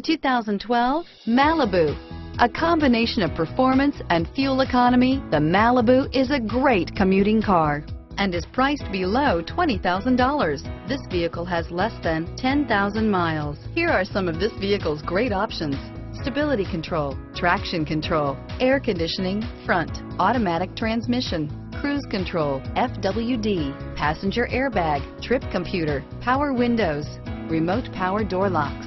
2012 Malibu. A combination of performance and fuel economy, the Malibu is a great commuting car and is priced below $20,000. This vehicle has less than 10,000 miles. Here are some of this vehicle's great options. Stability control, traction control, air conditioning, front, automatic transmission, cruise control, FWD, passenger airbag, trip computer, power windows, remote power door locks,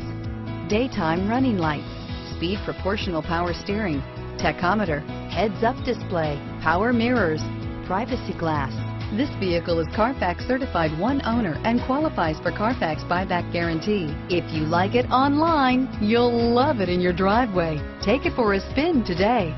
daytime running lights, speed proportional power steering, tachometer, heads-up display, power mirrors, privacy glass. This vehicle is Carfax certified one owner and qualifies for Carfax buyback guarantee. If you like it online, you'll love it in your driveway. Take it for a spin today.